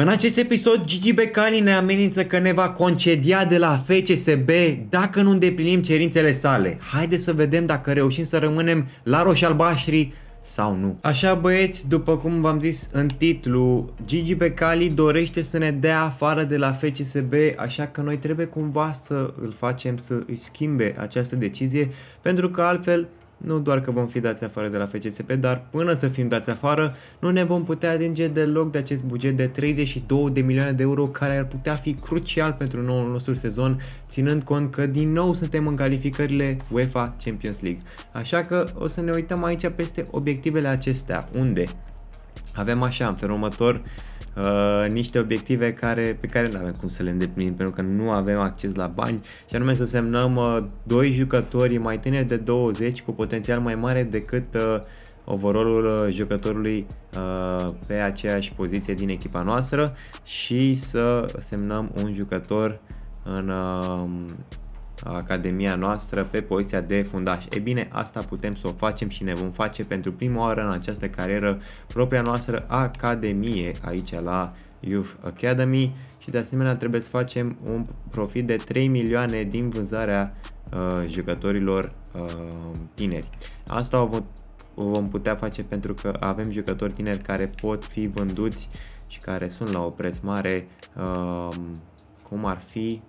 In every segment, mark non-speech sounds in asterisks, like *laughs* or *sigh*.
În acest episod, Gigi Becali ne amenință că ne va concedia de la FCSB dacă nu îndeplinim cerințele sale. Haide să vedem dacă reușim să rămânem la roșalbaștri sau nu. Așa băieți, după cum v-am zis în titlu, Gigi Becali dorește să ne dea afară de la FCSB, așa că noi trebuie cumva să îl facem să își schimbe această decizie, pentru că altfel nu doar că vom fi dați afară de la FCSP, dar până să fim dați afară, nu ne vom putea atinge deloc de acest buget de 32 de milioane de euro care ar putea fi crucial pentru noul nostru sezon, ținând cont că din nou suntem în calificările UEFA Champions League. Așa că o să ne uităm aici peste obiectivele acestea, unde avem așa, în felul următor, uh, niște obiective care, pe care nu avem cum să le îndeplinim pentru că nu avem acces la bani și anume să semnăm uh, doi jucători mai tineri de 20 cu potențial mai mare decât uh, overall uh, jucătorului uh, pe aceeași poziție din echipa noastră și să semnăm un jucător în uh, Academia noastră pe poziția de fundaș. E bine, asta putem să o facem și ne vom face pentru prima oară în această carieră propria noastră Academie aici la Youth Academy și de asemenea trebuie să facem un profit de 3 milioane din vânzarea uh, jucătorilor uh, tineri. Asta o vom, o vom putea face pentru că avem jucători tineri care pot fi vânduți și care sunt la o preț mare, uh, cum ar fi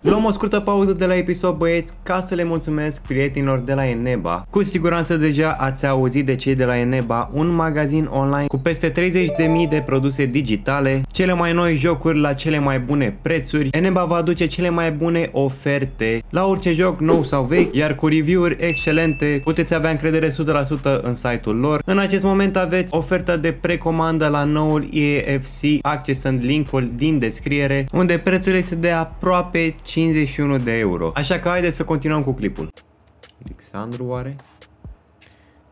Luăm o scurtă pauză de la episod băieți ca să le mulțumesc prietenilor de la Eneba. Cu siguranță deja ați auzit de cei de la Eneba, un magazin online cu peste 30.000 de produse digitale, cele mai noi jocuri la cele mai bune prețuri. Eneba va aduce cele mai bune oferte la orice joc nou sau vechi, iar cu review-uri excelente puteți avea încredere 100% în site-ul lor. În acest moment aveți oferta de precomandă la noul EFC, accesând linkul din descriere, unde prețurile se de aproape 51 de euro. Așa că haideți să continuăm cu clipul. Alexandru oare?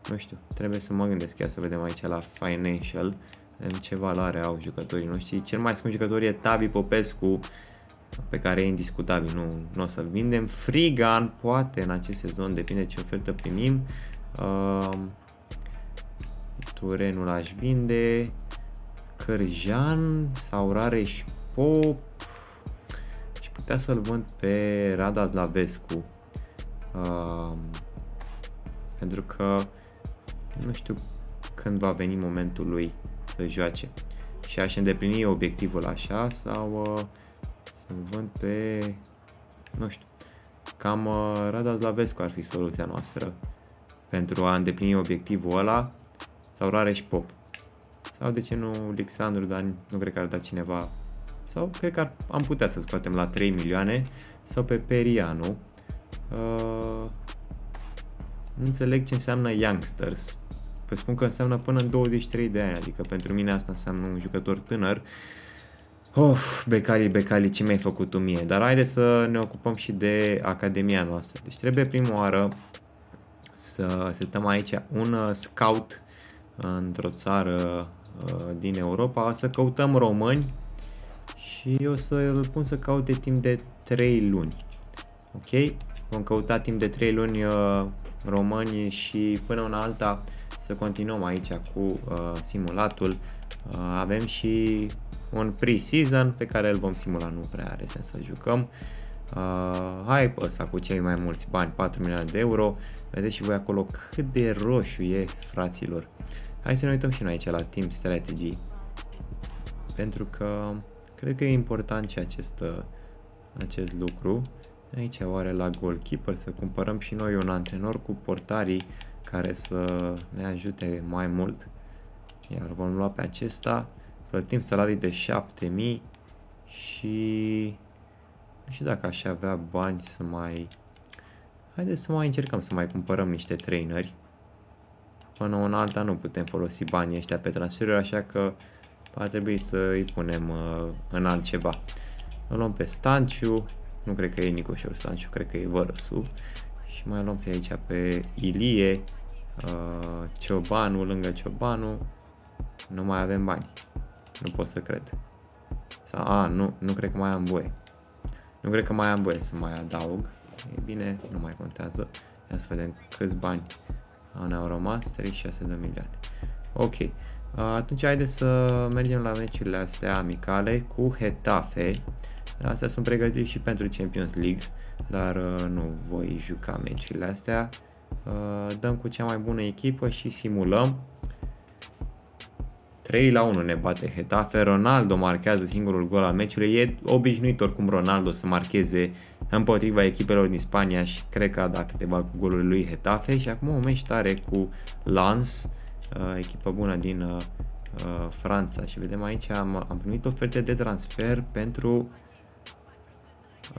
Nu știu, trebuie să mă gândesc chiar să vedem aici la Financial în ce valoare au jucătorii noștri. Cel mai scump jucător e Tavi Popescu, pe care e indiscutabil, nu, nu o să-l vindem. Frigan, poate în acest sezon, depinde ce ofertă primim. Uh, Turenul aș vinde. Cârjan sau Rareș Pop putea să-l vând pe Rada Slavescu. Uh, pentru că nu știu când va veni momentul lui să joace. Și aș îndeplini obiectivul așa sau uh, să-l vând pe... nu știu. Cam uh, Rada Slavescu ar fi soluția noastră pentru a îndeplini obiectivul ăla sau Rareș Pop. Sau de ce nu Alexandru, dar nu cred că ar da cineva sau cred că am putea să scoatem la 3 milioane sau pe Perianu. Uh, nu înțeleg ce înseamnă Youngsters. Păi spun că înseamnă până în 23 de ani, adică pentru mine asta înseamnă un jucător tânăr. Of, Becali, Becali, ce mi-ai făcut tu mie? Dar haide să ne ocupăm și de Academia noastră. Deci trebuie prima oară să setăm aici un uh, scout într-o țară uh, din Europa, să căutăm români și o să îl pun să caute timp de 3 luni. Ok? Vom căuta timp de 3 luni uh, români și până una alta să continuăm aici cu uh, simulatul. Uh, avem și un pre-season pe care îl vom simula, nu prea are sens să jucăm. Uh, hai pe ăsta cu cei mai mulți bani, 4 milioane de euro. Vedeți și voi acolo cât de roșu e, fraților. Hai să ne uităm și noi aici la Team Strategy. Pentru că Cred că e important și acest, uh, acest lucru. Aici oare la goalkeeper să cumpărăm și noi un antrenor cu portarii care să ne ajute mai mult. Iar vom lua pe acesta, plătim salarii de 7000 și nu știu dacă aș avea bani să mai... Haideți să mai încercăm să mai cumpărăm niște traineri. Până în alta nu putem folosi banii ăștia pe transferuri, așa că va trebui să îi punem uh, în altceva. Îl luăm pe Stanciu, nu cred că e Nicoșor Stanciu, cred că e Vărăsu. Și mai luăm pe aici pe Ilie, uh, Ciobanu, lângă Ciobanu. Nu mai avem bani. Nu pot să cred. Sau, a, nu, nu cred că mai am voie. Nu cred că mai am voie să mai adaug. E bine, nu mai contează. Ia să vedem câți bani ne-au rămas. 36 de milioane. Ok. Uh, atunci haideți să mergem la meciurile astea amicale cu Hetafe. Astea sunt pregătite și pentru Champions League, dar uh, nu voi juca meciurile astea. Uh, dăm cu cea mai bună echipă și simulăm. 3 la 1 ne bate Hetafe, Ronaldo marchează singurul gol al meciului, e obișnuit oricum Ronaldo să marcheze împotriva echipelor din Spania și cred că a dat câteva goluri lui Hetafe și acum un meci tare cu Lens, uh, echipă bună din uh, uh, Franța și vedem aici am, am primit oferte de transfer pentru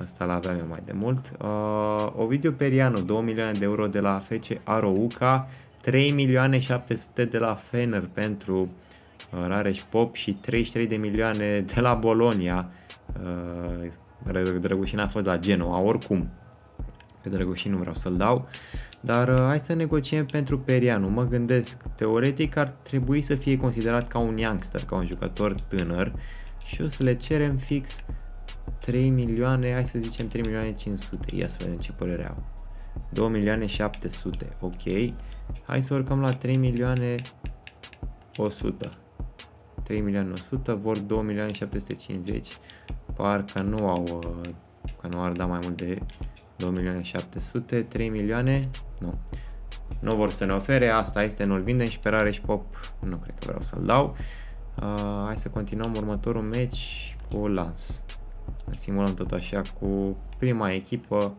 Asta l-aveam eu mai de mult. Uh, Ovidiu Perianu, 2 milioane de euro de la FC Arouca, 3 milioane 700 de la Fener pentru uh, Rareș Pop și 33 de milioane de la Bolonia. Uh, Drăgușin a fost la Genoa, oricum. Pe Drăgușin nu vreau să-l dau. Dar uh, hai să negociem pentru Perianu. Mă gândesc, teoretic ar trebui să fie considerat ca un youngster, ca un jucător tânăr și o să le cerem fix 3 milioane, hai să zicem 3 milioane 500. Ia să vedem ce părere au. 2 milioane 700, ok. Hai să urcăm la 3 milioane 100. 3 milioane 100, vor 2 milioane 750. Parcă nu au, uh, că nu ar da mai mult de 2 milioane 700, 3 milioane, nu. Nu vor să ne ofere, asta este, nu-l vindem și pe Rare și Pop, nu cred că vreau să-l dau. Uh, hai să continuăm următorul match cu Lance. Simulăm tot așa cu prima echipă,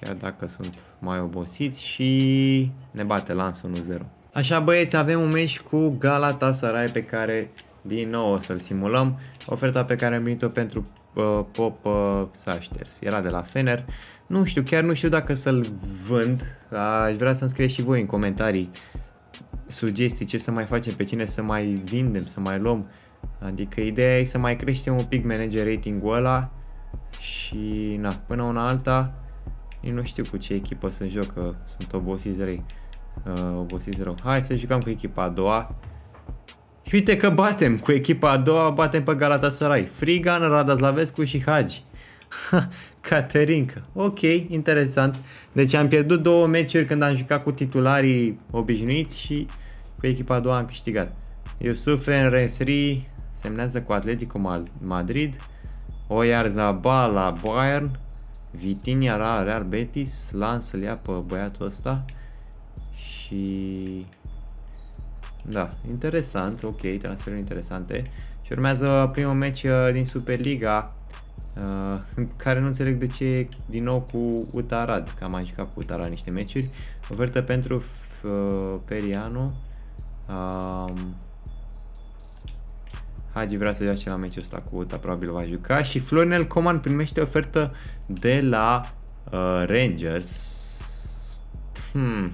chiar dacă sunt mai obosiți și ne bate Lance 1-0. Așa băieți, avem un meci cu Galatasaray pe care din nou o să-l simulăm. Oferta pe care am primit-o pentru uh, Pop uh, s-a șters. Era de la Fener. Nu știu, chiar nu știu dacă să-l vând. Aș vrea să-mi scrieți și voi în comentarii sugestii ce să mai facem, pe cine să mai vindem, să mai luăm. Adică ideea e să mai creștem un pic manager rating-ul ăla și na, până una alta nu știu cu ce echipă să joc, că sunt obosiți răi. Uh, obosiți rău. Hai să jucăm cu echipa a doua. Și uite că batem cu echipa a doua, batem pe Galatasaray. Frigan, Radazlavescu și Hagi. Caterinca. Ok, interesant. Deci am pierdut două meciuri când am jucat cu titularii obișnuiți și cu echipa a doua am câștigat. Yusuf Enresri semnează cu Atletico Madrid, Oyarzabal la Bayern, Vitinha la Real Betis, Lans să-l ia pe băiatul ăsta și... Da, interesant, ok, transferuri interesante. Și urmează primul meci uh, din Superliga, uh, care nu înțeleg de ce din nou cu Utarad, că am mai jucat cu Utarad niște meciuri. Ofertă pentru uh, Periano. Uh, Hagi vrea să joace la meciul ăsta cu UTA, probabil va juca. Și Florinel Coman primește ofertă de la uh, Rangers. Hmm.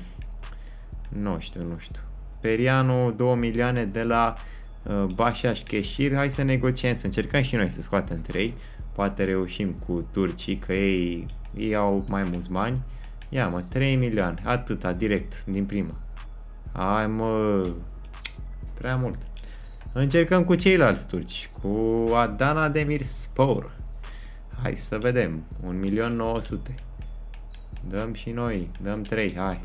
Nu știu, nu știu. Periano 2 milioane de la uh, Bașaș Cheshir. Hai să negociem, să încercăm și noi să scoatem 3. Poate reușim cu turcii, că ei, ei au mai mulți bani. Ia mă, 3 milioane, atâta, direct, din prima. Hai mă, prea mult. Încercăm cu ceilalți turci, cu Adana Demir Spor. Hai să vedem, 1.900.000. Dăm și noi, dăm 3, hai.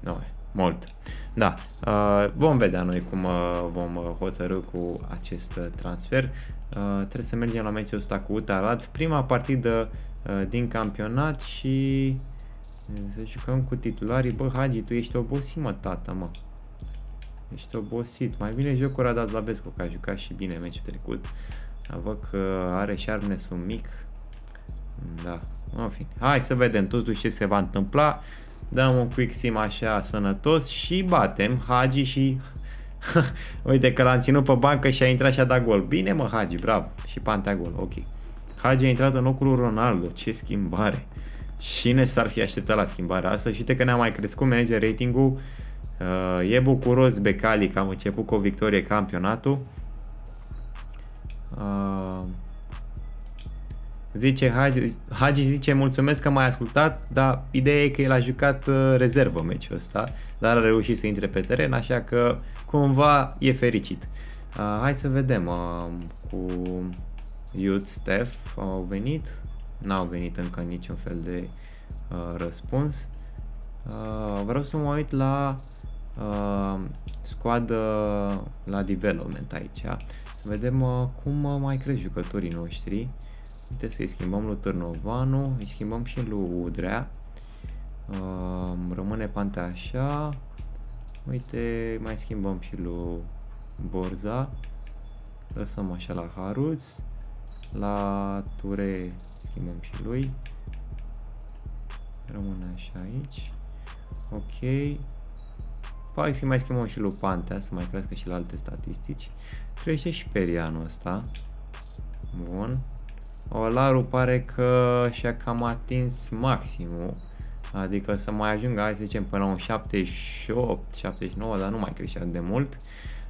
Nu, mult. Da, uh, vom vedea noi cum uh, vom uh, hotărâ cu acest uh, transfer. Uh, trebuie să mergem la meciul ăsta cu Utarad. Prima partidă uh, din campionat și uh, să jucăm cu titularii. Bă, Hagi, tu ești obosit, mă, tata, mă. Ești obosit. Mai bine joc cu Radaz la Vescu, că a jucat și bine meciul trecut. Văd că are sharpness un mic. Da, în fin. Hai să vedem totuși ce se va întâmpla. Dăm un quick sim așa sănătos și batem Hagi și... *laughs* Uite că l-am ținut pe bancă și a intrat și a dat gol. Bine mă Hagi, bravo. Și Pantea gol, ok. Hagi a intrat în locul Ronaldo. Ce schimbare. Cine s-ar fi așteptat la schimbarea asta? Și uite că ne-a mai crescut manager rating-ul Uh, e bucuros Becali că am început cu o victorie campionatul. Uh, zice Hagi, Hagi zice mulțumesc că m-ai ascultat, dar ideea e că el a jucat uh, rezervă meciul ăsta, dar a reușit să intre pe teren, așa că cumva e fericit. Uh, hai să vedem uh, cu Youth Steph au venit, n-au venit încă niciun fel de uh, răspuns. Uh, vreau să mă uit la uh, scoadă la development aici. Să vedem uh, cum uh, mai cresc jucătorii noștri. Uite să-i schimbăm lui Târnovanu, îi schimbăm și lui Udrea. Uh, rămâne pantea așa. Uite, mai schimbăm și lui Borza. Lăsăm așa la Harus. La Ture schimbăm și lui. Rămâne așa aici. Ok. Hai să mai schimbăm și lui Pantea, să mai crească și la alte statistici. Crește și perianul ăsta. Bun. Olaru pare că și-a cam atins maximul. Adică să mai ajungă, hai să zicem, până la un 78, 79, dar nu mai crește atât de mult.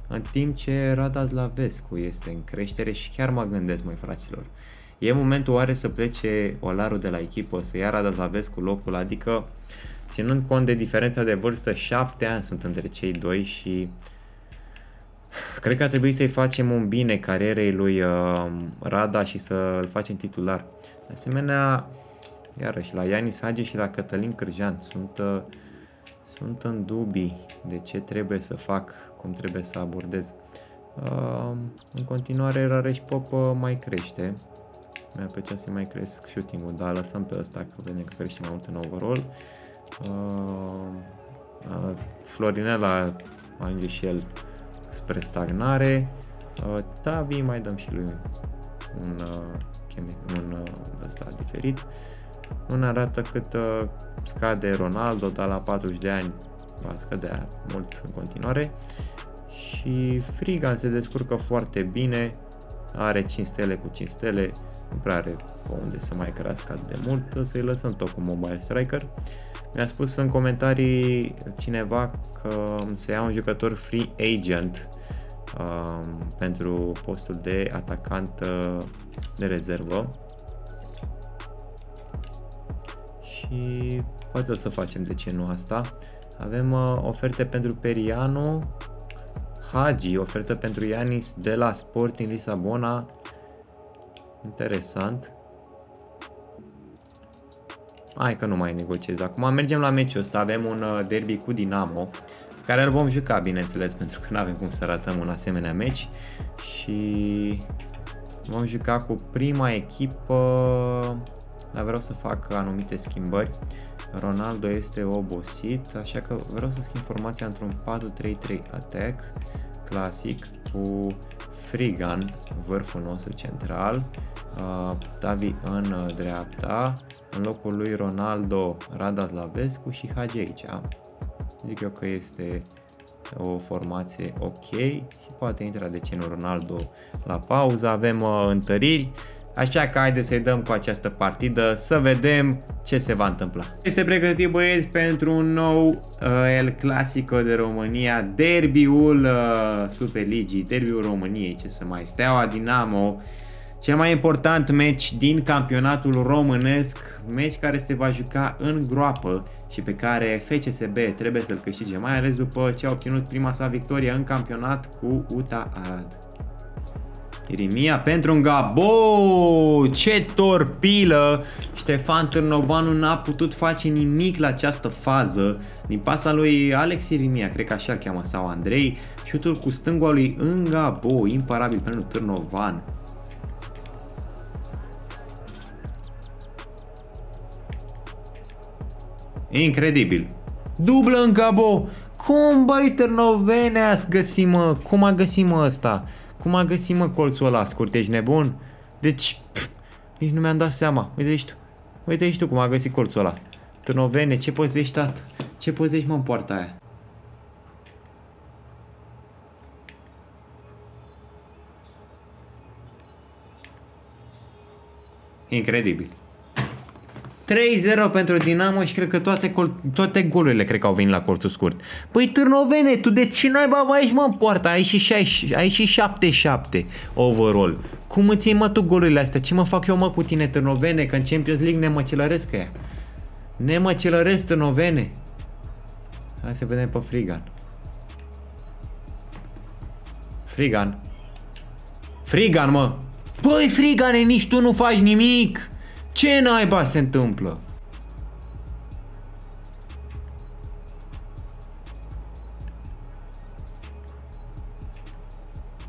În timp ce Radazlavescu este în creștere și chiar mă gândesc, mai fraților. E momentul oare să plece Olaru de la echipă, să ia Radazlavescu locul, adică ținând cont de diferența de vârstă, 7 ani sunt între cei doi și cred că ar trebui să-i facem un bine carierei lui uh, Rada și să-l facem titular. De asemenea, iarăși la Ianis Hagi și la Cătălin Cârjan sunt, uh, sunt în dubii de ce trebuie să fac, cum trebuie să abordez. Uh, în continuare, Rareș Pop uh, mai crește. Mi-ar plăcea să mai cresc shooting-ul, dar lăsăm pe ăsta că vedem că crește mai mult în overall. Uh, uh, Florinela ajunge și el spre stagnare. Uh, Tavi mai dăm și lui un, uh, un uh, ăsta diferit. Nu ne arată cât uh, scade Ronaldo, dar la 40 de ani va scădea mult în continuare. Și Frigan se descurcă foarte bine, are 5 stele cu 5 stele, nu prea are pe unde să mai crească atât de mult, să-i lăsăm tot cu Mobile Striker. Mi-a spus în comentarii cineva că se ia un jucător free agent um, pentru postul de atacant uh, de rezervă. Și poate o să facem, de ce nu asta. Avem uh, oferte pentru Periano, Hagi, ofertă pentru Ianis de la Sporting Lisabona. Interesant. Hai că nu mai negociez. Acum mergem la meciul ăsta. Avem un uh, derby cu Dinamo, care îl vom juca, bineînțeles, pentru că nu avem cum să ratăm un asemenea meci. Și vom juca cu prima echipă, dar vreau să fac anumite schimbări. Ronaldo este obosit, așa că vreau să schimb formația într-un 4-3-3 attack clasic cu Frigan, vârful nostru central, uh, Tavi în uh, dreapta, în locul lui Ronaldo, Rada Slavescu și Hagi aici. Zic eu că este o formație ok și poate intra de ce nu Ronaldo la pauză. Avem uh, întăriri, Așa că haideți să-i dăm cu această partidă să vedem ce se va întâmpla. Este pregătit băieți pentru un nou uh, El Clasico de România, derbiul uh, Superligii, derbiul României, ce să mai steaua Dinamo, cel mai important meci din campionatul românesc, meci care se va juca în groapă și pe care FCSB trebuie să-l câștige, mai ales după ce a obținut prima sa victorie în campionat cu UTA Arad. Irimia pentru un Gabo! Ce torpilă! Ștefan Târnovanu n-a putut face nimic la această fază. Din pasa lui Alex Irimia, cred că așa-l cheamă, sau Andrei. Șutul cu stângul lui Ngabo, imparabil pentru Târnovan. Incredibil. Dublă în Gabo. Cum băi Târnovene ați găsit mă? Cum a găsit mă ăsta? Cum a găsit mă colțul ăla scurt? Ești nebun? Deci, pf, nici nu mi-am dat seama. Uite ești tu. Uite ești tu cum a găsit colțul ăla. Târnovene, ce păzești, tat? Ce păzești mă în poarta aia? Incredibil. 3-0 pentru Dinamo și cred că toate, toate golurile cred că au venit la colțul scurt. Păi Târnovene, tu de ce n-ai baba aici mă în poartă? Ai și, 6, ai și 7-7 overall. Cum îți iei mă tu golurile astea? Ce mă fac eu mă cu tine Târnovene? Că în Champions League ne măcelăresc ea. Ne măcelăresc Târnovene. Hai să vedem pe Frigan. Frigan. Frigan, mă! Păi, Frigane, nici tu nu faci nimic! Ce naiba se întâmplă?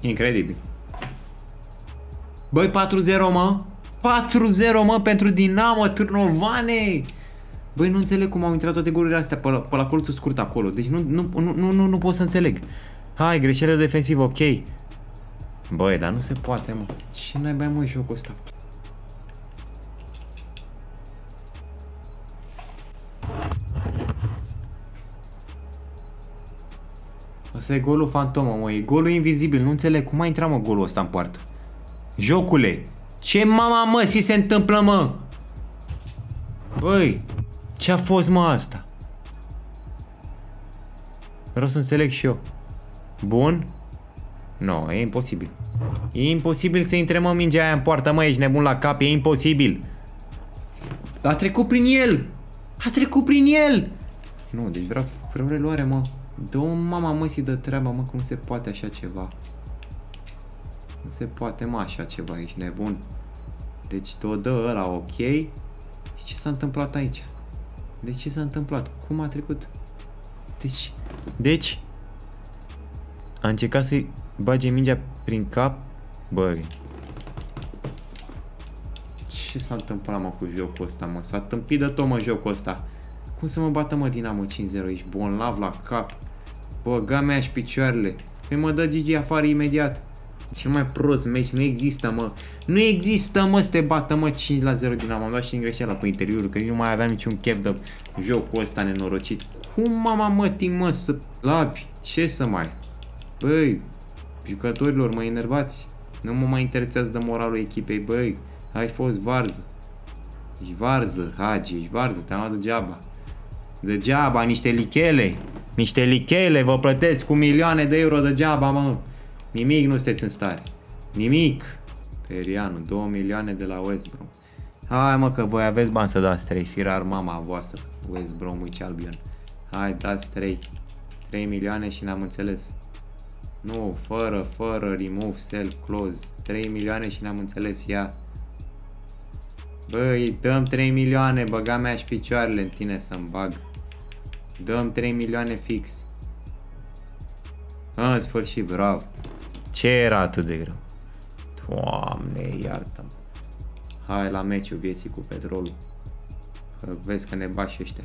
Incredibil. Băi, 4-0, mă! 4-0, mă, pentru Dinamo Turnovane! Băi, nu înțeleg cum au intrat toate golurile astea pe la, pe la colțul scurt acolo. Deci nu, nu, nu, nu, nu, nu pot să înțeleg. Hai, greșelile defensivă, ok. Băi, dar nu se poate, mă. Ce n-ai mai mă jocul ăsta? Asta e golul fantomă, mă. E golul invizibil. Nu înțeleg cum a intrat, mă, golul ăsta în poartă. Jocule! Ce mama, mă, si se întâmplă, mă? Băi, ce a fost, mă, asta? Vreau să înțeleg și eu. Bun? Nu, no, e imposibil. E imposibil să intre, mă, mingea aia în poartă, mă, ești nebun la cap, e imposibil. A trecut prin el! A trecut prin el! Nu, deci vreau, vreau reluare, mă. Dă mama mă de treaba, mă, că nu se poate așa ceva. Nu se poate, mă, așa ceva, ești nebun. Deci te o dă ăla, ok? Și ce s-a întâmplat aici? Deci ce s-a întâmplat? Cum a trecut? Deci, deci, a încercat să-i bage mingea prin cap, băi. Ce s-a întâmplat, mă, cu jocul ăsta, mă? S-a tâmpit de tot, mă, jocul ăsta. Cum să mă bată, mă, Dinamo 5-0? Ești bolnav la cap. Bă, mea și picioarele. Păi mă dă Gigi afară imediat. Cel mai prost meci, nu există, mă. Nu există, mă, să te bată, mă, 5 la 0 din am dat și din greșeala pe interior, că nu mai aveam niciun chef de jocul ăsta nenorocit. Cum mama mătii, mă, să labi? Ce să mai? Băi, jucătorilor, mă enervați. Nu mă mai interesează de moralul echipei, băi. Ai fost varză. Ești varză, Hagi, ești varză, te-am luat degeaba. Degeaba, niște lichele. Niște lichele vă plătesc cu milioane de euro degeaba, mă. Nimic nu sunteți în stare. Nimic. Perianu, 2 milioane de la West Brom. Hai mă că voi aveți bani să dați 3, firar mama voastră, West Bromwich Albion. Hai, dați 3. 3 milioane și ne-am înțeles. Nu, fără, fără, remove, sell, close. 3 milioane și ne-am înțeles, ia. Băi, dăm 3 milioane, băga mea și picioarele în tine să-mi bag. Dăm 3 milioane fix. În sfârșit, bravo. Ce era atât de greu? Doamne, iartă -mă. Hai la meciul vieții cu petrolul. Că vezi că ne bași ăștia.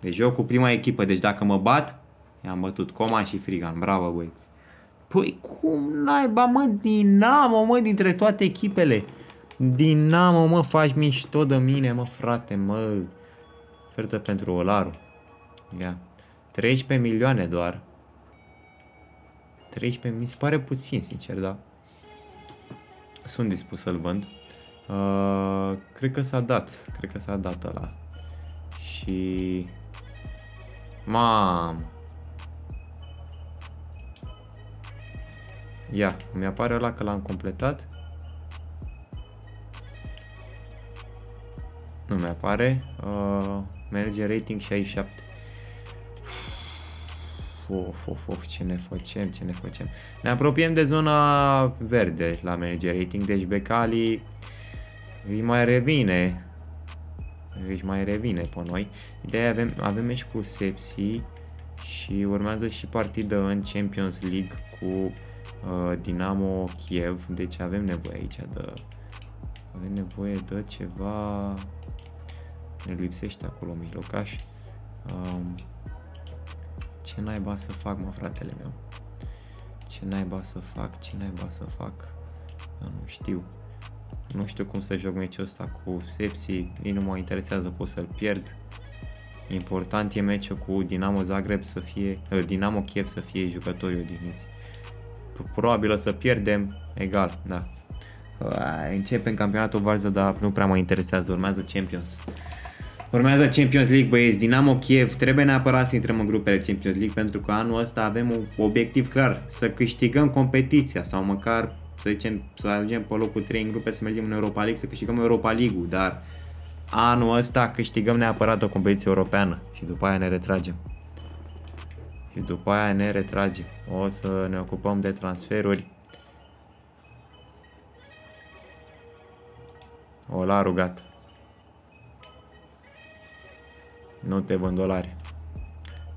Deci joc cu prima echipă, deci dacă mă bat, i-am bătut Coman și Frigan. Bravo, băieți. Păi cum naiba, mă, Dinamo, mă, dintre toate echipele. Dinamo, mă, faci mișto de mine, mă, frate, mă. Ofertă pentru Olaru. Ia. 13 milioane doar. 13 mi se pare puțin, sincer, da. Sunt dispus să-l vând. Uh, cred că s-a dat. Cred că s-a dat ăla. Și... Mam. Ia, mi-apare ăla că l-am completat. Nu mi-apare. Uh, manager rating 67. Of, of, of, ce ne facem, ce ne facem. Ne apropiem de zona verde la manager rating, deci Becali îi mai revine. Își mai revine pe noi. Ideea avem, avem și cu Sepsi și urmează și partidă în Champions League cu uh, Dinamo Kiev, deci avem nevoie aici de avem nevoie de ceva ne lipsește acolo mijlocaș. Um, ce naiba să fac, mă, fratele meu? Ce naiba să fac? Ce naiba să fac? Nu știu. Nu știu cum să joc meciul ăsta cu Sepsi, nici nu mă interesează, pot să-l pierd. Important e meciul cu Dinamo Zagreb să fie, uh, Dinamo Kiev să fie jucătorii odihniți. Probabil o să pierdem, egal, da. Începem campionatul varză, dar nu prea mă interesează, urmează Champions. Urmează Champions League, băieți, Dinamo Kiev, trebuie neapărat să intrăm în grupele Champions League pentru că anul ăsta avem un obiectiv clar, să câștigăm competiția sau măcar să zicem să ajungem pe locul 3 în grupe să mergem în Europa League, să câștigăm Europa League-ul, dar anul ăsta câștigăm neapărat o competiție europeană și după aia ne retragem. Și după aia ne retragem. O să ne ocupăm de transferuri. O la rugat. Nu te vând dolari.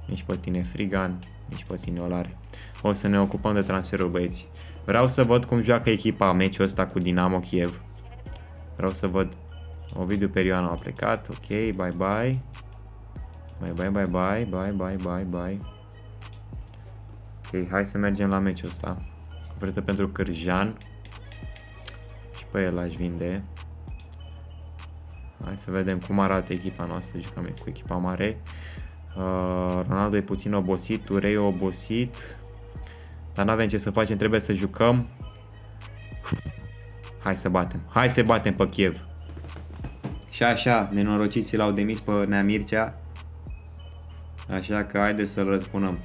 Nici pe tine Frigan, nici pe tine Olare. O să ne ocupăm de transferul băieți. Vreau să văd cum joacă echipa meciul ăsta cu Dinamo Kiev. Vreau să văd. Ovidiu Perioanu a plecat. Ok, bye bye. Bye bye bye bye bye bye bye bye. Ok, hai să mergem la meciul ăsta. Ofertă pentru Cârjan. Și pe el aș vinde. Hai să vedem cum arată echipa noastră. Jucăm cu echipa mare. Uh, Ronaldo e puțin obosit, Turei e obosit. Dar nu avem ce să facem, trebuie să jucăm. Hai să batem. Hai să batem pe Kiev. Și așa, nenorociții l-au demis pe Nea Mircea. Așa că haide să-l răspunăm.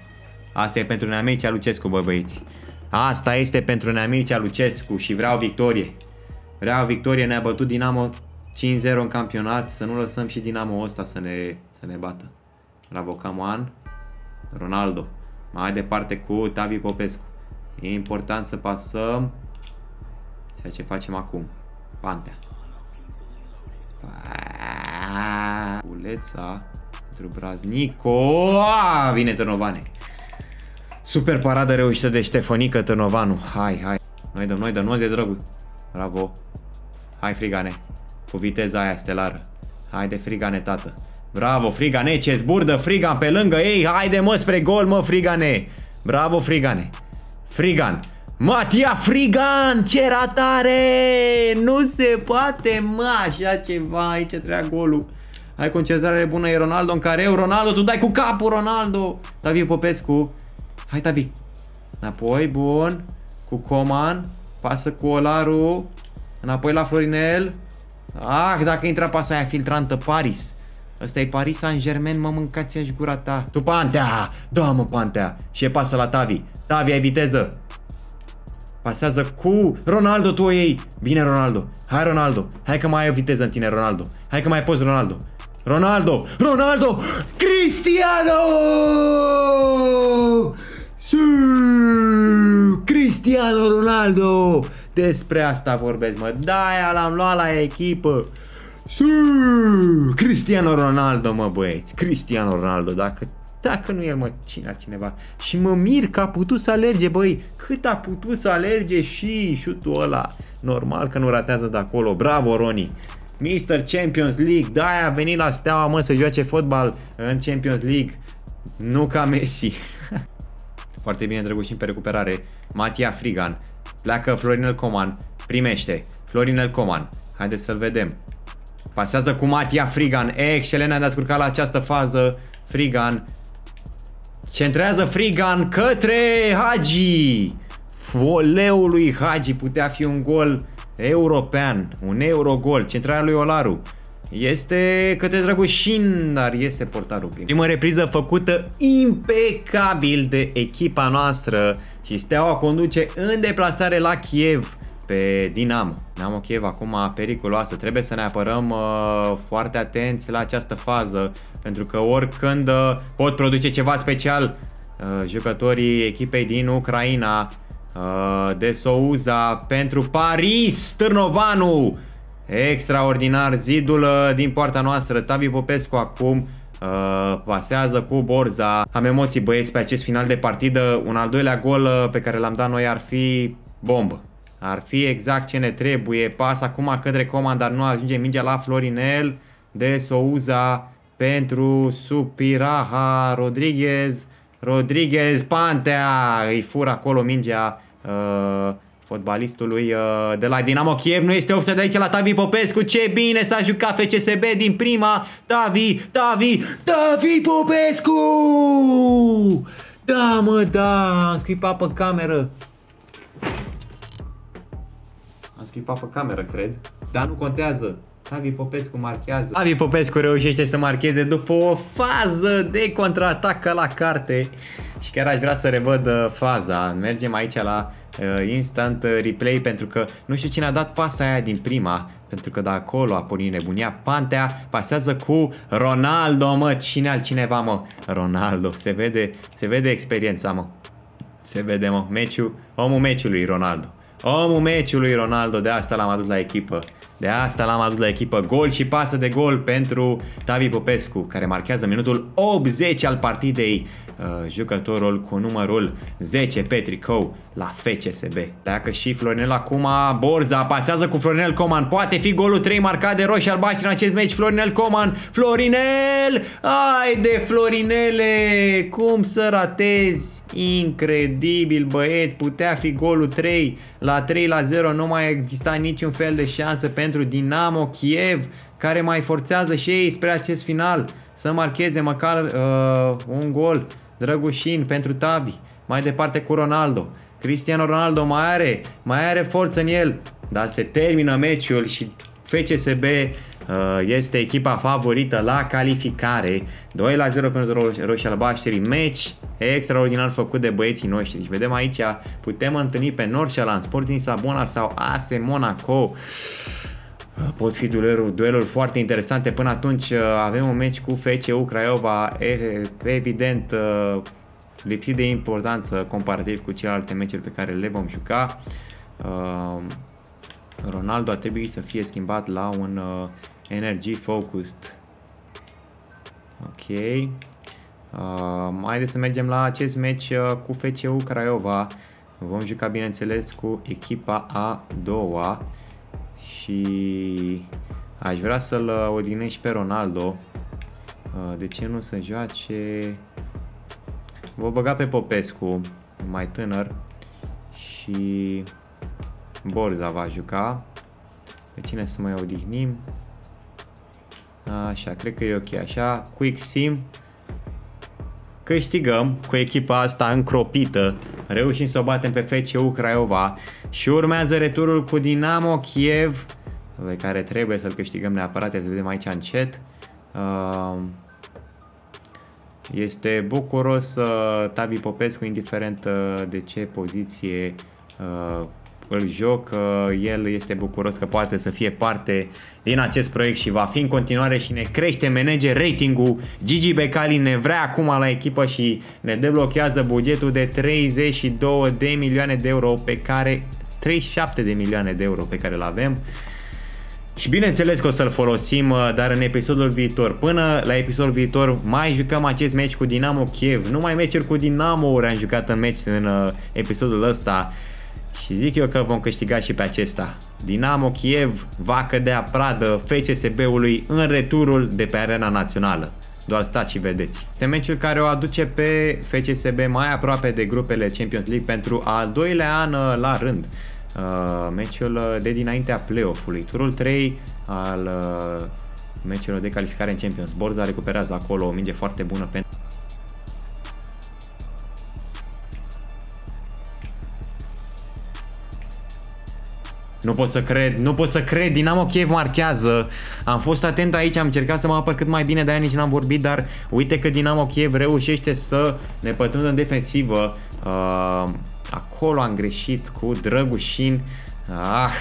Asta e pentru Nea Mircea Lucescu, bă băieți. Asta este pentru Nea Mircea Lucescu și vreau victorie. Vreau victorie, ne-a bătut Dinamo 5-0 în campionat, să nu lăsăm și Dinamo ăsta să ne, să ne bată. Bravo, Camoan. Ronaldo. Mai departe cu Tavi Popescu. E important să pasăm ceea ce facem acum. Pantea. Uleța pentru Braznico. Vine Târnovane. Super paradă reușită de Ștefănică Târnovanu. Hai, hai. Noi dăm, noi dăm, noi de drăgul. Bravo. Hai, frigane. Cu viteza aia stelară. Hai de frigane, tată. Bravo, Frigane, ce zburdă Frigan pe lângă ei. Haide, mă, spre gol, mă, Frigane. Bravo, Frigane. Frigan. Matia Frigan, ce ratare! Nu se poate, mă, așa ceva. Aici treia golul. Hai concentrare bună, e Ronaldo în care Ronaldo, tu dai cu capul, Ronaldo. Davi Popescu. Hai, Davi. Înapoi, bun. Cu Coman. Pasă cu Olaru. Înapoi la Florinel. Ah, dacă intra pasa aia filtrantă Paris. Ăsta e Paris Saint-Germain, mă mâncați aș gura ta. Tu Pantea! Da, mă, Pantea! Și e pasă la Tavi. Tavi, ai viteză. Pasează cu Ronaldo, tu ei. Bine, Ronaldo. Hai, Ronaldo. Hai că mai ai o viteză în tine, Ronaldo. Hai că mai poți, Ronaldo. Ronaldo! Ronaldo! Cristiano! Su! Cristiano Ronaldo! Despre asta vorbesc, mă. Da, l-am luat la echipă. Su! Cristiano Ronaldo, mă băieți. Cristiano Ronaldo, dacă dacă nu e mă, cine cineva. Și mă mir că a putut să alerge, băi. Cât a putut să alerge și șutul ăla. Normal că nu ratează de acolo. Bravo, Roni. Mr. Champions League, da, a venit la Steaua, mă, să joace fotbal în Champions League. Nu ca Messi. *laughs* Foarte bine drăgușim pe recuperare. Matia Frigan. Pleacă Florinel Coman. Primește. Florinel Coman. Haideți să-l vedem. Pasează cu Matia Frigan. Excelent, ne-a descurcat la această fază. Frigan. Centrează Frigan către Hagi. Voleul lui Hagi putea fi un gol european. Un eurogol. Centrarea lui Olaru. Este către Drăgușin, dar este portarul prim. Primă repriză făcută impecabil de echipa noastră și Steaua conduce în deplasare la Kiev pe Dinamo. Dinamo Kiev acum periculoasă. Trebuie să ne apărăm uh, foarte atenți la această fază, pentru că oricând uh, pot produce ceva special uh, jucătorii echipei din Ucraina uh, de Souza pentru Paris, Târnovanu. Extraordinar zidul uh, din poarta noastră, Tavi Popescu acum Uh, pasează cu Borza. Am emoții băieți pe acest final de partidă. Un al doilea gol uh, pe care l-am dat noi ar fi bombă. Ar fi exact ce ne trebuie. Pas acum către comand, dar nu ajunge mingea la Florinel de Souza pentru Supiraha Rodriguez. Rodriguez, Pantea, îi fură acolo mingea uh, fotbalistului uh, de la Dinamo Kiev. Nu este offside aici la Tavi Popescu. Ce bine s-a jucat FCSB din prima. Tavi, Tavi, Tavi Popescu! Da, mă, da, am scuipat pe cameră. Am scuipat pe cameră, cred. Dar nu contează. Avi Popescu marchează. Avi Popescu reușește să marcheze după o fază de contraatac la carte. Și chiar aș vrea să revăd uh, faza. Mergem aici la uh, instant replay pentru că nu știu cine a dat pasa aia din prima. Pentru că de acolo a pornit nebunia. Pantea pasează cu Ronaldo, mă. Cine altcineva, mă? Ronaldo. Se vede, se vede experiența, mă. Se vede, mă. Meciul, omul meciului, Ronaldo. Omul meciului Ronaldo, de asta l-am adus la echipă. De asta l-am adus la echipă. Gol și pasă de gol pentru Tavi Popescu, care marchează minutul 80 al partidei. Uh, jucătorul cu numărul 10 Petricou la FCSB. Dacă și Florinel acum, Borza pasează cu Florinel Coman. Poate fi golul 3 marcat de roșii albaștri în acest meci. Florinel Coman. Florinel! Ai de Florinele! Cum să ratezi? Incredibil, băieți. Putea fi golul 3 la 3 la 0. Nu mai exista niciun fel de șansă pentru Dinamo Kiev, care mai forțează și ei spre acest final să marcheze măcar uh, un gol. Drăgușin pentru Tavi. Mai departe cu Ronaldo. Cristiano Ronaldo mai are, mai are forță în el, dar se termină meciul și FCSB uh, este echipa favorită la calificare. 2 la 0 pentru ro roșii albaștri. Meci extraordinar făcut de băieții noștri. Deci vedem aici, putem întâlni pe Norșalan, Sporting Sabona sau AS Monaco. Pot fi dueluri, dueluri foarte interesante. Până atunci uh, avem un meci cu FCU Craiova, evident uh, lipsit de importanță comparativ cu celelalte meciuri pe care le vom juca. Uh, Ronaldo a trebuit să fie schimbat la un energy focused. Ok. Uh, haideți să mergem la acest meci cu FCU Craiova. Vom juca bineînțeles cu echipa a doua și aș vrea să-l odihnești pe Ronaldo. Uh, de ce nu să joace? Vă băga pe Popescu, mai tânăr, și Borza va juca. Pe cine să mai odihnim? Așa, cred că e ok așa. Quick Sim. Câștigăm cu echipa asta încropită. Reușim să o batem pe FCU Craiova. Și urmează returul cu Dinamo Kiev pe care trebuie să-l câștigăm neapărat, să vedem aici în chat. Uh, este bucuros uh, Tavi Popescu, indiferent uh, de ce poziție îl joc, el este bucuros că poate să fie parte din acest proiect și va fi în continuare și ne crește manager ratingul. Gigi Becali ne vrea acum la echipă și ne deblochează bugetul de 32 de milioane de euro pe care 37 de milioane de euro pe care îl avem. Și bineînțeles că o să-l folosim, uh, dar în episodul viitor. Până la episodul viitor mai jucăm acest meci cu Dinamo Kiev. Nu mai meciuri cu Dinamo ori am jucat în meci în uh, episodul ăsta. Și zic eu că vom câștiga și pe acesta. Dinamo Kiev va cădea pradă FCSB-ului în returul de pe arena națională. Doar stați și vedeți. Este meciul care o aduce pe FCSB mai aproape de grupele Champions League pentru al doilea an uh, la rând uh, meciul uh, de dinaintea play-off-ului. Turul 3 al uh, meciurilor de calificare în Champions. Borza recuperează acolo o minge foarte bună pentru Nu pot să cred, nu pot să cred, Dinamo Kiev marchează. Am fost atent aici, am încercat să mă apăr cât mai bine, de-aia nici n-am vorbit, dar uite că Dinamo Kiev reușește să ne pătrundă în defensivă. Uh, Acolo am greșit cu Drăgușin. Ah,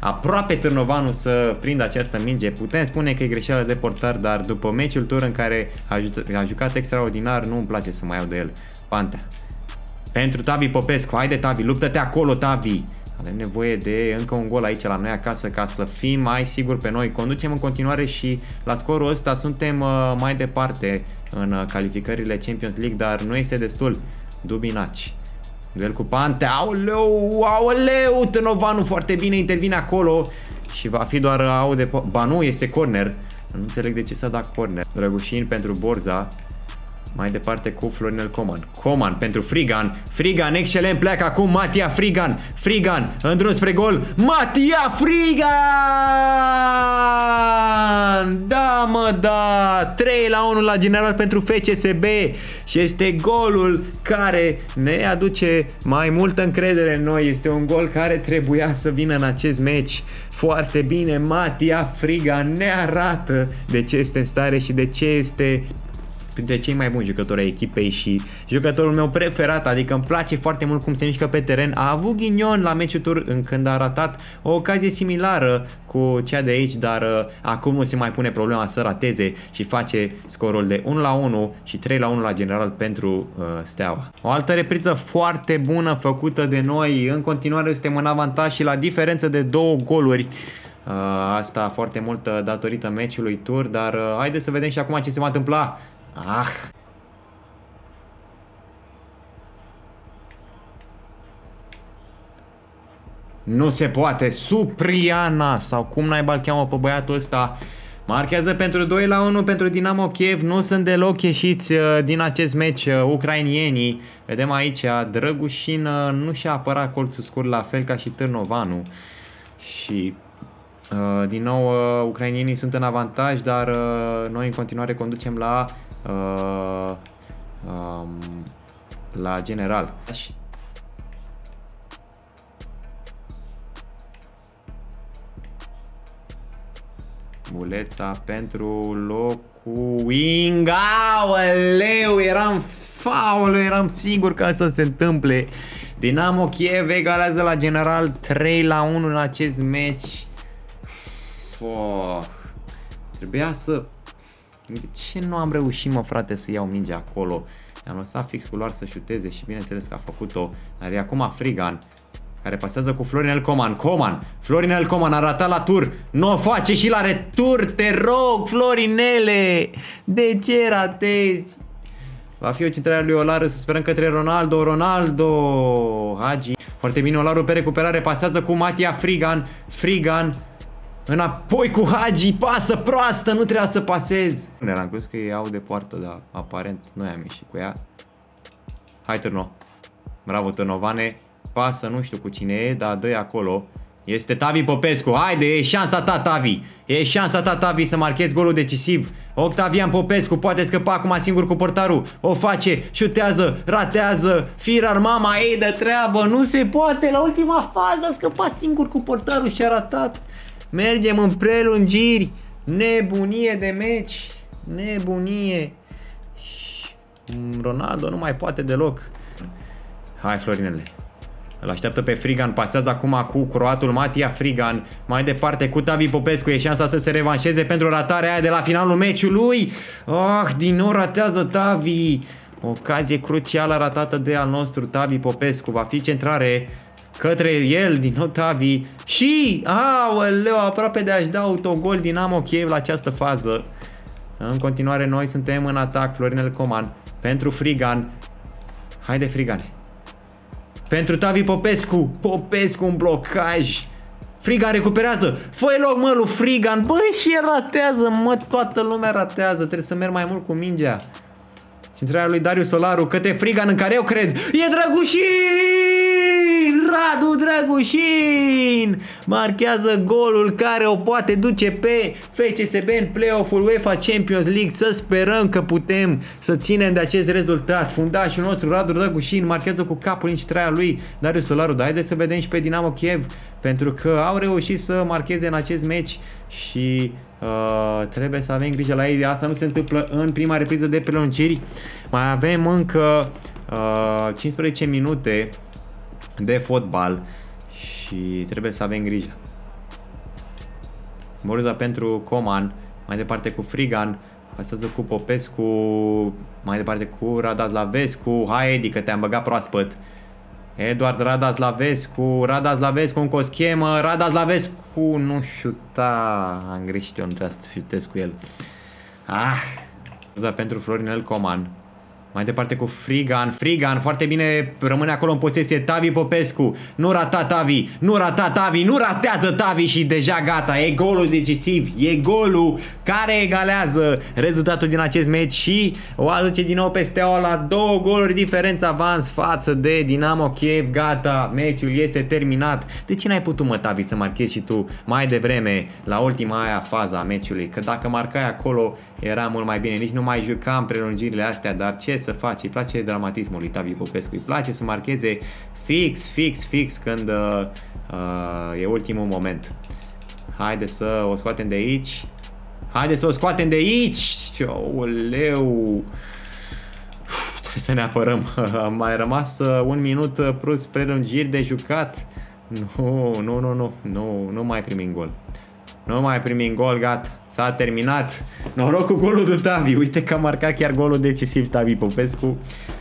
aproape Târnovanu să prindă această minge. Putem spune că e greșeală de portar, dar după meciul tur în care a, ju- a jucat extraordinar, nu îmi place să mai iau de el. Pantea. Pentru Tavi Popescu. Haide Tavi, luptă-te acolo Tavi. Avem nevoie de încă un gol aici la noi acasă ca să fim mai siguri pe noi. Conducem în continuare și la scorul ăsta suntem uh, mai departe în uh, calificările Champions League, dar nu este destul. Dubinaci. Duel cu Pante, aoleu, aoleu, Tânovanu foarte bine intervine acolo și va fi doar au de... Ba nu, este corner. Nu înțeleg de ce s-a dat corner. Drăgușin pentru Borza. Mai departe cu Florinel Coman. Coman pentru Frigan. Frigan, excelent, pleacă acum Matia Frigan. Frigan, în drum spre gol. Matia Frigan! Da, mă, da! 3 la 1 la general pentru FCSB și este golul care ne aduce mai multă încredere în noi. Este un gol care trebuia să vină în acest meci. Foarte bine, Matia Frigan ne arată de ce este în stare și de ce este printre cei mai buni jucători ai echipei și jucătorul meu preferat, adică îmi place foarte mult cum se mișcă pe teren. A avut ghinion la meciul tur în când a ratat o ocazie similară cu cea de aici, dar uh, acum nu se mai pune problema să rateze și face scorul de 1 la 1 și 3 la 1 la general pentru uh, Steaua. O altă repriță foarte bună făcută de noi, în continuare suntem în avantaj și la diferență de două goluri Uh, asta foarte mult uh, datorită meciului tur, dar uh, haideți să vedem și acum ce se va întâmpla. Ah! Nu se poate. Supriana sau cum naiba îl cheamă pe băiatul ăsta. Marchează pentru 2 la 1 pentru Dinamo Kiev. Nu sunt deloc ieșiți uh, din acest meci uh, ucrainienii. Vedem aici, Drăgușin uh, nu și-a apărat colțul scurt la fel ca și Târnovanu. Și Uh, din nou, uh, ucrainienii sunt în avantaj, dar uh, noi în continuare conducem la uh, um, la general. Buleța pentru locul wing. Aoleu, eram faul, eram sigur că asta se întâmple. Dinamo Kiev egalează la general 3 la 1 în acest meci. Oh, trebuia să... De ce nu am reușit, mă, frate, să iau mingea acolo? I-am lăsat fix cu luar să șuteze și bineînțeles că a făcut-o. Dar e acum Frigan, care pasează cu Florinel Coman. Coman! Florinel Coman a ratat la tur. Nu o face și la retur, te rog, Florinele! De ce ratezi? Va fi o centrare lui Olaru, să sperăm către Ronaldo. Ronaldo! Hagi. Foarte bine, Olaru pe recuperare, pasează cu Matia Frigan. Frigan Înapoi cu Hagi, pasă proastă, nu trebuia să pasez. Nu eram crezut că ei au de poartă, dar aparent nu am ieșit cu ea. Hai Târno. Bravo Târnovane. Pasă, nu știu cu cine e, dar dă acolo. Este Tavi Popescu. Haide, e șansa ta, Tavi. E șansa ta, Tavi, să marchezi golul decisiv. Octavian Popescu poate scăpa acum singur cu portarul. O face, șutează, ratează. Firar mama ei de treabă. Nu se poate. La ultima fază a scăpat singur cu portarul și a ratat. Mergem în prelungiri. Nebunie de meci. Nebunie. Ronaldo nu mai poate deloc. Hai, Florinele. Îl așteaptă pe Frigan, pasează acum cu croatul Matia Frigan. Mai departe cu Tavi Popescu, e șansa să se revanșeze pentru ratarea aia de la finalul meciului. Ah, din nou ratează Tavi. Ocazie crucială ratată de al nostru Tavi Popescu. Va fi centrare către el din nou Tavi și, aoleu, aproape de a-și da autogol Dinamo Kiev la această fază. În continuare noi suntem în atac, Florinel Coman, pentru Frigan. Haide Frigane. Pentru Tavi Popescu. Popescu un blocaj. Frigan recuperează. fă loc, mă, lui Frigan. Băi, și el ratează, mă, toată lumea ratează. Trebuie să merg mai mult cu mingea. Centrarea lui Darius Solaru către Frigan în care eu cred. E Drăgușin! Radu Drăgușin marchează golul care o poate duce pe FCSB în play-off-ul UEFA Champions League. Să sperăm că putem să ținem de acest rezultat. Fundașul nostru Radu Drăgușin marchează cu capul în traia lui Darius Solaru. Dar haideți să vedem și pe Dinamo Kiev pentru că au reușit să marcheze în acest meci și uh, trebuie să avem grijă la ei. Asta nu se întâmplă în prima repriză de prelungiri. Mai avem încă uh, 15 minute de fotbal și trebuie să avem grijă. Moruza pentru Coman, mai departe cu Frigan, pasează cu Popescu, mai departe cu Radazlavescu, hai Edi că te-am băgat proaspăt. Eduard Radazlavescu, Radazlavescu încă o schemă, Radazlavescu nu șuta, am greșit eu, nu trebuia să șutez cu el. Ah, pentru Florinel Coman, mai departe cu Frigan. Frigan foarte bine rămâne acolo în posesie. Tavi Popescu. Nu rata Tavi. Nu rata Tavi. Nu ratează Tavi și deja gata. E golul decisiv. E golul care egalează rezultatul din acest meci și o aduce din nou pe Steaua la două goluri diferență avans față de Dinamo Kiev. Gata. Meciul este terminat. De ce n-ai putut mă Tavi să marchezi și tu mai devreme la ultima aia fază a meciului? Că dacă marcai acolo era mult mai bine. Nici nu mai jucam prelungirile astea, dar ce să faci? Îi place dramatismul lui Tavi Popescu, îi place să marcheze fix, fix, fix când uh, uh, e ultimul moment. Haide să o scoatem de aici. Haide să o scoatem de aici! Oleu! Trebuie să ne apărăm. *laughs* mai rămas uh, un minut uh, plus prelungiri de jucat. Nu, nu, nu, nu, nu, nu mai primim gol. Nu mai primim gol, gata. S-a terminat. Noroc cu golul de Tavi. Uite că a marcat chiar golul decisiv Tavi Popescu.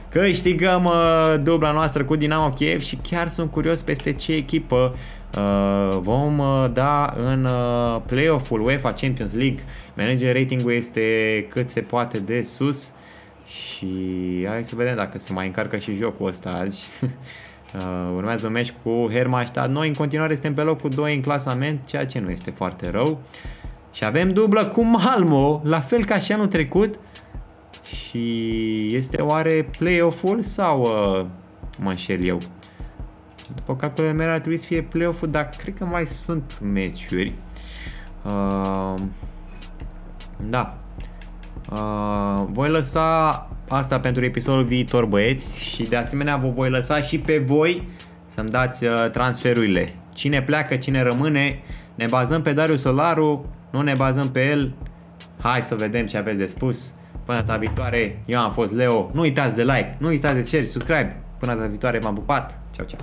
Câștigăm uh, dubla noastră cu Dinamo Kiev și chiar sunt curios peste ce echipă Uh, vom uh, da în uh, play-off-ul UEFA Champions League. Manager ratingul este cât se poate de sus și hai să vedem dacă se mai încarcă și jocul ăsta azi. *laughs* Uh, urmează un meci cu Hermannstadt. Noi în continuare suntem pe locul 2 în clasament, ceea ce nu este foarte rău. Și avem dublă cu Malmo, la fel ca și anul trecut. Și este oare play-off-ul sau uh, mă înșel eu? După calculele mele ar trebui să fie play-off-ul, dar cred că mai sunt meciuri. Uh, da. Uh, voi lăsa asta pentru episodul viitor, băieți, și de asemenea vă voi lăsa și pe voi să-mi dați uh, transferurile. Cine pleacă, cine rămâne, ne bazăm pe Darius Solaru, nu ne bazăm pe el. Hai să vedem ce aveți de spus. Până data viitoare, eu am fost Leo. Nu uitați de like, nu uitați de share, subscribe. Până data viitoare, m-am pupat. Ciao, ciao.